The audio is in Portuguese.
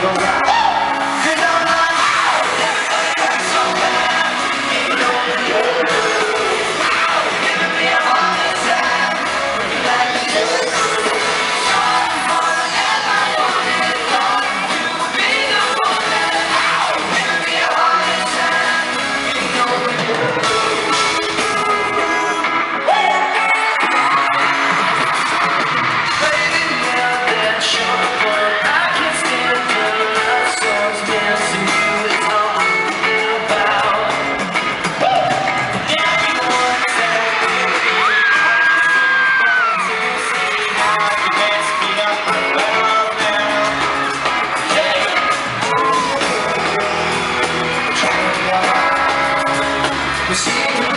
Go back. Você